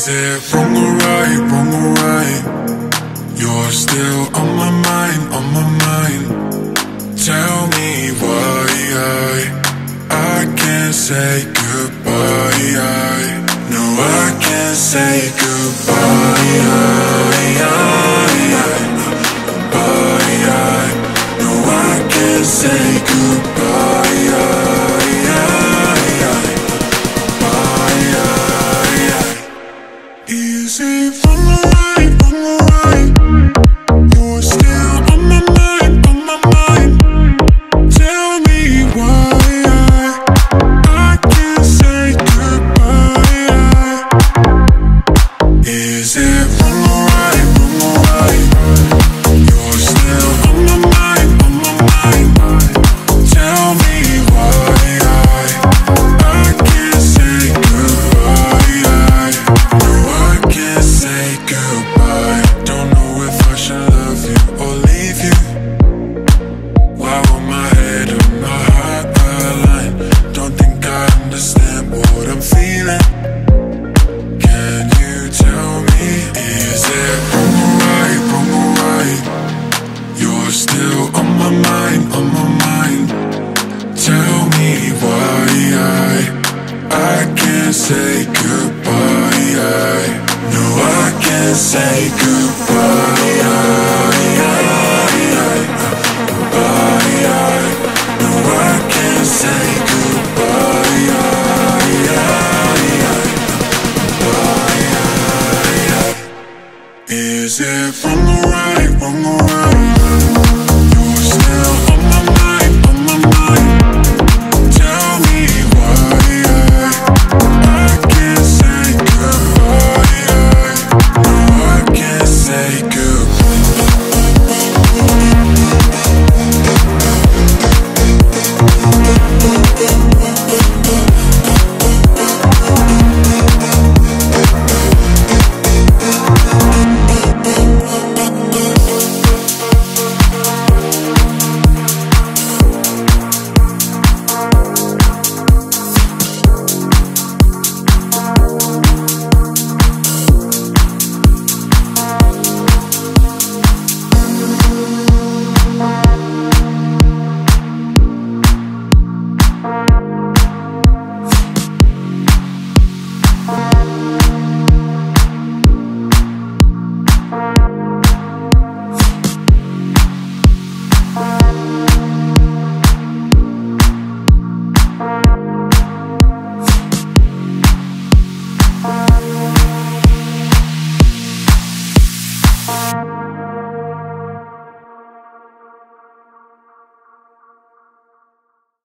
Is it wrong or right, wrong or right? You're still on my mind, on my mind. Tell me why I, I can't say goodbye. I, no, I can't say goodbye. I, what I'm feeling. Can you tell me? Is it wrong or right, wrong or right? You're still on my mind, on my mind. Tell me why I, I can't say goodbye. I, no, I can't say goodbye. Bye.